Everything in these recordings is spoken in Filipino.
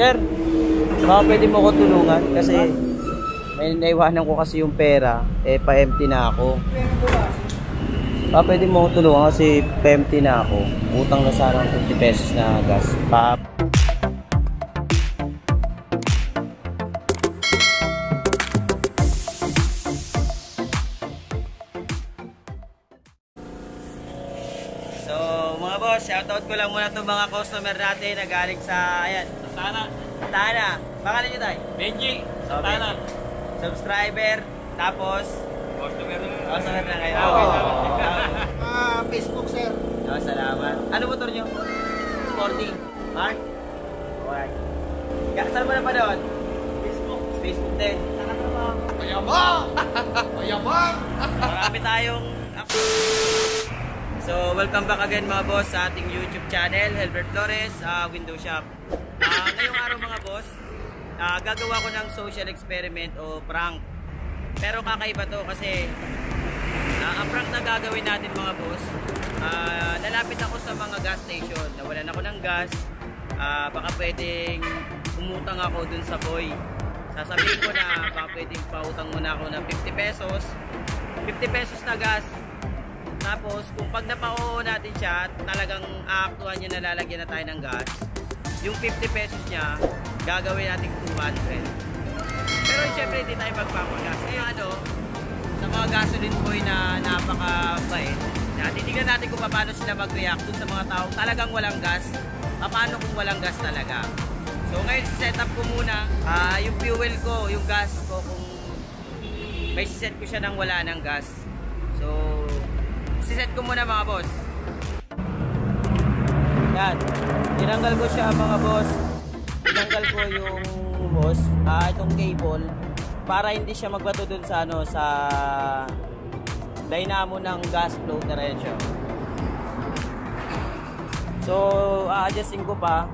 Sir, baka pwede mo ko tulungan kasi may naiwanan ko kasi yung pera, eh pa-empty na ako. Baka pwede mo ko tulungan kasi pa-empty na ako. Utang na sana ng 50 pesos na gas. Pa shoutout ko lang muna itong mga customer natin na galing sa, ayan, Sana. Tana. Pangalan nyo tayo? Benji. So, Sana. Subscriber, tapos, Customer na. customer na kayo. Okay, Ah, Facebook sir. Oh, salamat. Ano motor nyo? Sporting. Mark? Alright. Saan mo na pa doon? Facebook. Facebook din. Mayabang! Mayabang! Marami tayong... So, welcome back again mga boss sa ating YouTube channel, Helbert Flores, uh, Window Shop. Ah, ngayong araw mga boss, ah, gagawa ko ng social experiment o prank. Pero kakaiba to kasi ah, ang prank na gagawin natin mga boss, ah, lalapit ako sa mga gas station. Nawalan ako ng gas, ah, baka pwedeng umutang ako dun sa boy. Sasabihin ko na baka pwedeng pautang muna ako ng 50 pesos. 50 pesos na gas. Tapos, kung pag napao natin siya, talagang aaktuhan niya na lalagyan na tayo ng gas, yung 50 pesos niya, gagawin natin 200. Pero siyempre, hindi tayo magpapagas. Kaya ano, sa mga gasoline boy na napakabait, na titignan natin kung paano sila mag-react sa mga tao talagang walang gas. Paano kung walang gas talaga. So ngayon, set up ko muna ah, yung fuel ko, yung gas ko, kung may set ko siya nang wala ng gas. So, siset ko muna mga boss. Yan. Tinanggal ko siya mga boss. Tinanggal ko yung boss, ah, itong cable para hindi siya magbato dun sa ano sa dynamo ng gas flow diretso. So, a-adjustin ko pa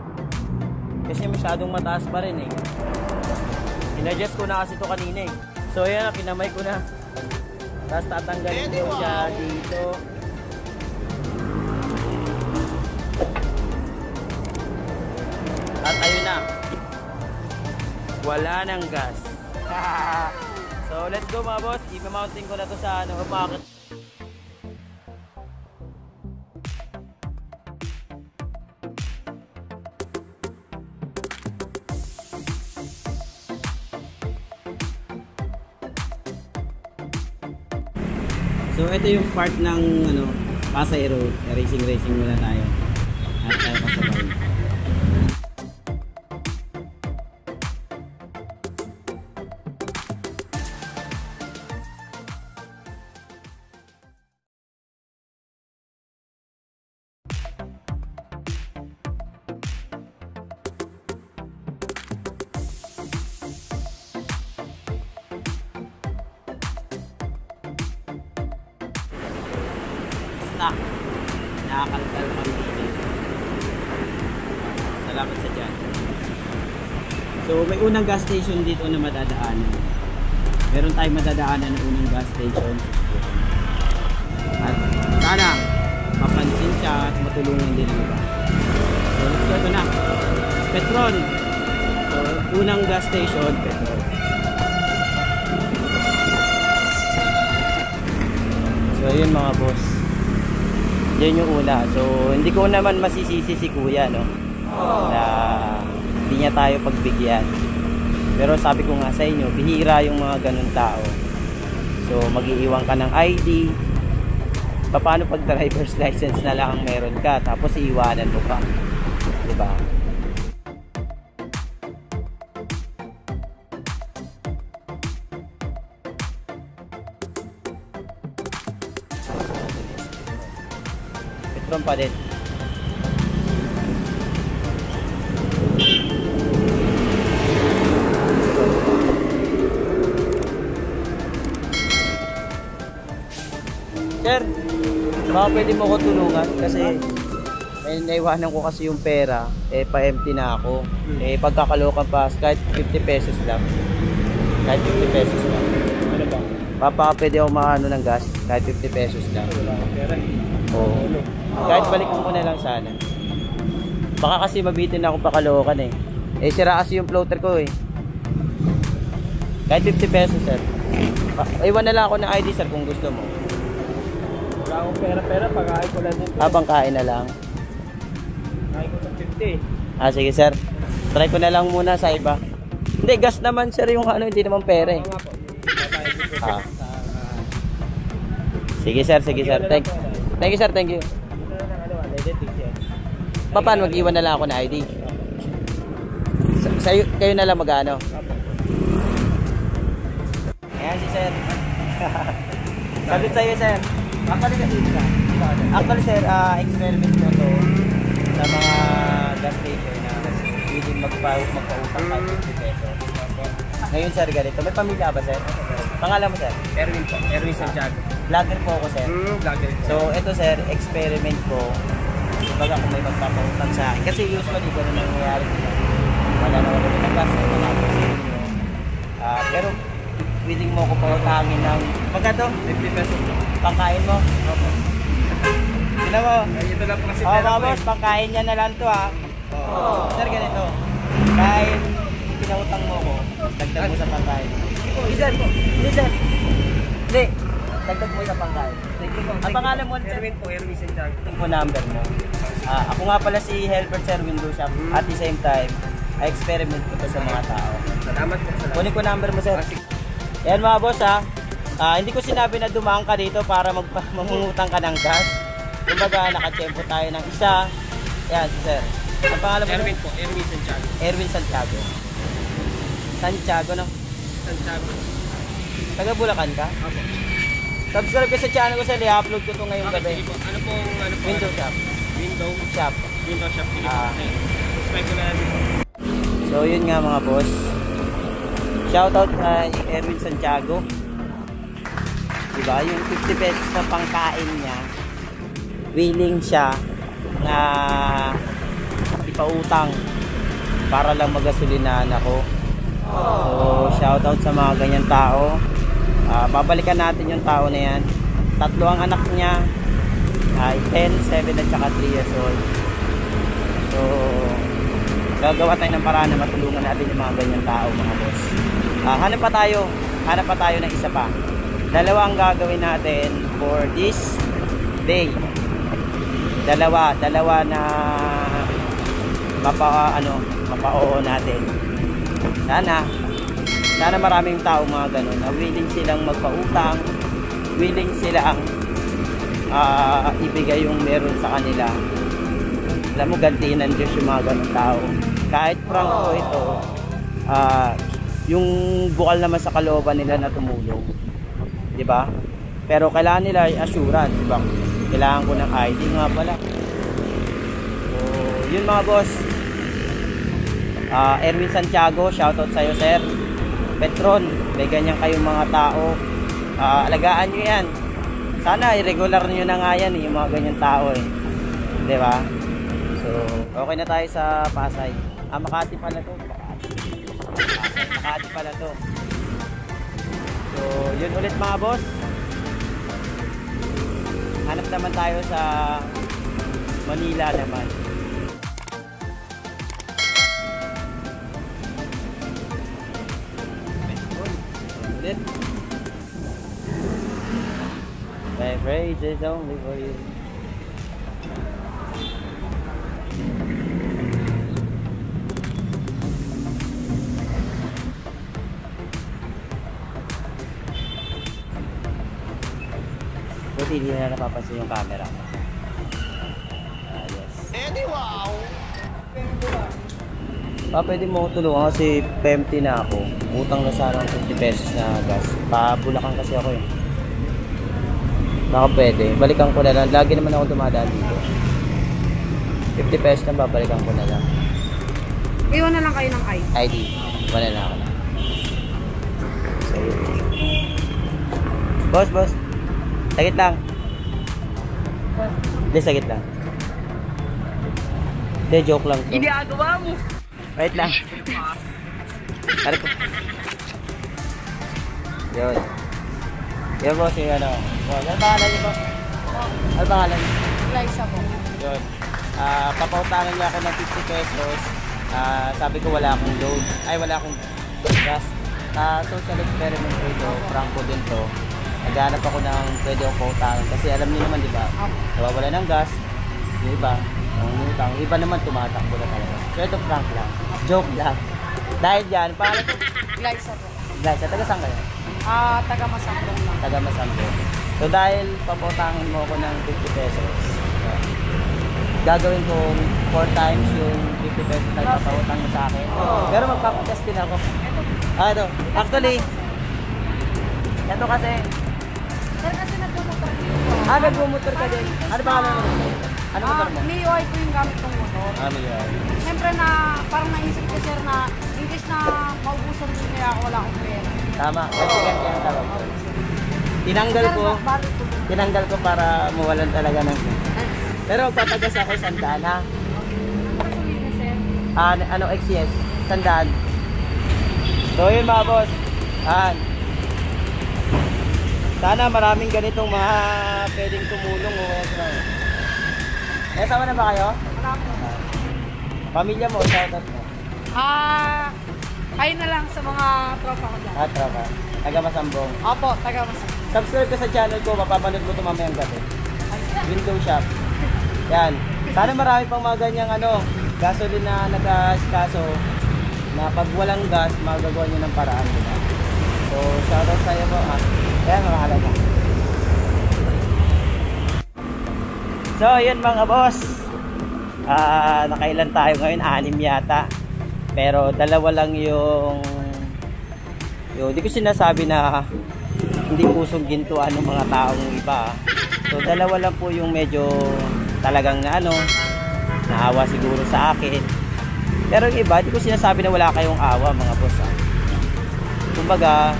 kasi masyadong mataas pa rin eh. In-adjust ko na kasi ito kanina eh. So, ayan, pinamay ko na. Tapos tatanggalin ko siya dito. At ayun na. Wala nang gas. so, let's go mga boss. I-mounting ko na to sa ano, umakit. So ito yung part ng ano, pasayro, racing racing muna tayo. Stock. Nakakalkal dito. Salamat sa dyan. So may unang gas station dito na madadaanan. Meron tayong madadaanan ng unang gas station. At sana mapansin siya at matulungan din ang iba. So let's go ito na. Petron. So unang gas station, Petron. So yun mga boss. Yan yung una. So hindi ko naman masisisi si kuya no. Na hindi niya tayo pagbigyan. Pero sabi ko nga sa inyo, bihira yung mga ganun tao. So magiiwan ka ng ID. Paano pag driver's license na lang ang meron ka tapos iiwanan mo pa. 'Di ba? Pa din. Sir, baka pwede mo ko tulungan kasi may naiwanan ko kasi yung pera, eh pa-empty na ako. Eh pagkakalokan pa, kahit 50 pesos lang. Kahit 50 pesos lang. Papa, pwede ako maano ng gas, kahit 50 pesos lang. Pera. Oo. Kahit balik mo na lang sana. Baka kasi mabitin ako pa Caloocan eh. Eh, sira kasi yung floater ko eh. Kahit 50 pesos, sir. Iwan na lang ako ng ID, sir, kung gusto mo. Wala akong pera-pera, pag-aay ko lang din. Habang kain na lang. Kain ko ng 50. Ah, sige, sir. Try ko na lang muna sa iba. Hindi, gas naman, sir, yung ano, hindi naman pera eh. Oo nga po. Babayad ko po Ah. Sige, sir, sige, sir. Thank, thank you, sir, thank you. Na. Pa, paano, mag-iwan na lang ako ng ID? Sa, sa'yo, kayo na lang mag-ano? Ayan si sir. Sabi sa'yo, sir. Actually, actually sir, ah, experiment ko to sa mga gas station na willing magpa magpautang kahit 50 pesos. Ngayon, sir, ganito. May pamilya ba, sir? Pangalan mo, sir? Erwin po. Erwin Santiago. Vlogger po ako, sir. Hmm, vlogger. So, ito sir, experiment ko. Kumbaga kung may magpapautang sa akin. Kasi usually, ganun ang nangyayari. Wala na ako ng gas, wala ako sa inyo. Ah, pero, willing mo ako pautangin ng, magkano? 50 pesos. Pangkain mo? Opo. Sino mo? Ay, ito lang po kasi Oh, boss, eh. pangkain niya na lang to ha. Oo. Sir, ganito. Kahit pinautang mo ko, dagdag mo sa pangkain. Hindi, sir. Hindi, sir. Hindi. Dagdag mo sa pangkain. Thank you po. Ang pangalan mo, sir? Erwin po, Erwin Santiago. Yung po number mo. Ah, ako nga pala si Helbert Sir Window Shop. Mm. At the same time, I experiment ko to sa mga tao. Salamat po. Salamat. Kunin ko number mo, sir. Ah. Yan mga boss ha. Ah, hindi ko sinabi na dumaan ka dito para mag mangungutang ka ng gas. Kumbaga, nakatsempo tayo ng isa. Yan, si sir. Ang pangalan mo? Erwin po, Erwin Santiago. Erwin Santiago. Santiago, no? Santiago. Taga Bulacan ka? Opo. Subscribe ka sa channel ko sir. I-upload ko to ngayong Okay, gabi. sige po. Ano pong, ano po? Window shop. Window. Shop. Window shop. Sige po. Ah. Okay. Subscribe ko na po. So yun nga mga boss. Shoutout kay Erwin Santiago. Diba? Yung 50 pesos na pangkain niya, willing siya na ipautang para lang magasolinahan ako. So, shoutout sa mga ganyan tao. Ah, babalikan natin yung tao na yan. Tatlo ang anak niya. Ay 10, 7 at saka 3 years old. So, gagawa tayo ng paraan na matulungan natin yung mga ganyan tao mga boss. Ah, hanap pa tayo. Hanap pa tayo ng isa pa. Dalawa ang gagawin natin for this day. Dalawa, dalawa na mapa ano, mapa-oo natin. Sana sana maraming tao mga ganun na willing silang magpautang, willing silang ah, ibigay yung meron sa kanila. Alam mo gantiin ng Diyos yung mga ganun tao. Kahit prank ko ito ah, yung bukal naman sa kalooban nila na tumulong ba? Pero kailangan nila yung assurance di ba? Kailangan ko ng ID nga pala. So yun mga boss Ah, Erwin Santiago shoutout sa'yo sir Petron may ganyan kayong mga tao Ah, alagaan nyo yan sana irregular nyo na nga yan eh, yung mga ganyan tao eh ba So, okay na tayo sa Pasay. Ah, Makati pala to. Makati. Makati pala to. So, yun ulit mga boss. Hanap naman tayo sa Manila naman. Ulit. My praise is only for you. Buti hindi na napapansin yung camera. Ah, yes. Wow! Pa, pwede mo ako tulungan kasi empty na ako. Utang na sana ng 50 pesos na gas. Pabulakan kasi ako eh. Baka pwede. Balikan ko na lang. Lagi naman ako dumadaan dito. 50 pesos na babalikan ko na lang. Iwan na lang kayo ng ID. ID. Wala na ako na. So. Boss, boss. Sagit lang. Hindi, sagit lang. Hindi, joke lang to. Ginagawa mo. Wait lang. Harap ko. Yun. Yun boss, yung ano. Boss, ano pangalan niyo boss? Ano pangalan niyo? Liza po. Yun. Ah, papautangan niya ako ng 50 pesos Ah, sabi ko wala akong load. Ay, wala akong gas. Ah, social experiment ko ito. Prank ko din to. Naghanap ako ng pwede akong pautahan. Kasi alam niyo naman, di ba? Nawawala ng gas. Yung iba, ang utang. Iba naman tumatakbo na talaga. Ito prank lang. Joke lang. Dahil to? Guys, ako. Guys, sa taga saan kayo? Ah, taga Masambong lang. taga Masambo. So dahil papautangin mo ako ng 50 pesos, gagawin ko 4 times yung 50 pesos na papautang mo sa akin. Pero magpapatest din ako. Ah, ito. Actually, ito kasi, Sir, kasi nagmumotor dito. ah, nagmumotor ka din. Ano ba ano? Ano motor mo? Mio ko yung gamit ng motor. May ah. Siyempre na, parang naisip ko sir na, case na maubusan din kaya ako wala akong pera. Tama. Kasi ganyan ang tawag ko. Tinanggal ko, tinanggal ko para mawalan talaga ng... Pero patagas ako sandaan ha. Ano? Ah, ano, XCS, tandaan. So yun mga boss. Ah, sana maraming ganitong mga pwedeng tumulong o ano. Eh, sama na ba kayo? Wala po. Pamilya mo, shoutout mo. Ah, kayo na lang sa mga tropa ko dyan. Ah, tropa. Taga Masambong. Opo, taga Masambong. Subscribe ka sa channel ko, mapapanood mo ito mamayang gabi. Window shop. Yan. Sana marami pang mga ganyang ano, gasoline na nag-askaso na pag walang gas, magagawa nyo ng paraan. Diba? So, shoutout sa iyo po ha. Kaya makakalaga. So, yun mga boss. Ah, nakailan tayo ngayon? Anim yata. Pero dalawa lang yung yung di ko sinasabi na hindi pusong gintuan ng mga taong iba. So dalawa lang po yung medyo talagang na ano, naawa siguro sa akin. Pero yung iba, di ko sinasabi na wala kayong awa mga boss. Ha? Kumbaga,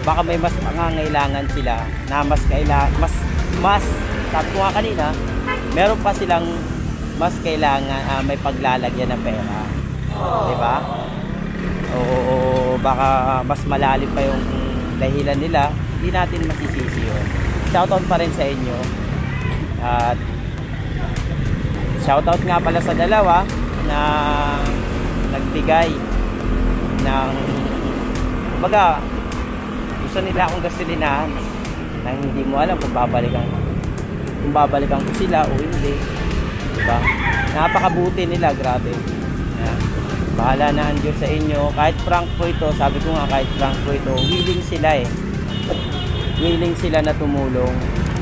baka may mas pangangailangan sila na mas kailangan, mas, mas, sabi ko nga kanina, meron pa silang mas kailangan, ah, may paglalagyan ng pera. Di ba? o baka mas malalim pa yung dahilan nila, hindi natin masisisi yun. Shoutout pa rin sa inyo. At shoutout nga pala sa dalawa na nagbigay ng baga gusto nila akong gasolinahan na hindi mo alam kung babalikan kung babalikan ko sila o hindi. Diba? Napakabuti nila grabe. Yan. bahala na ang Diyos sa inyo. Kahit prank po ito sabi ko nga kahit prank po ito willing sila eh. Willing sila na tumulong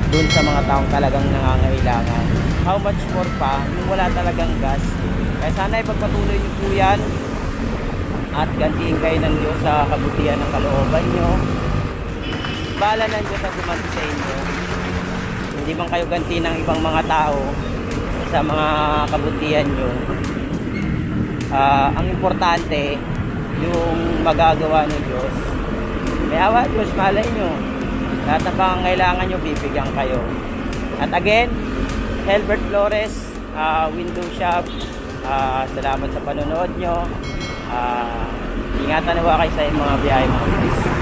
dun sa mga taong talagang nangangailangan. How much more pa? Yung wala talagang gas. Kaya sana ipagpatuloy niyo po yan. At gantiin kayo ng Diyos sa kabutihan ng kalooban nyo bahala ng Diyos na gumanti sa inyo hindi man kayo ganti ng ibang mga tao sa mga kabutihan nyo. Ah, ang importante yung magagawa ng Diyos. May awa Diyos malay nyo. Lahat ng pangangailangan nyo bibigyan kayo. At again Helbert Flores ah, window shop. Ah, salamat sa panonood nyo. Ah, ingatan na kayo sa mga biyahe mga guys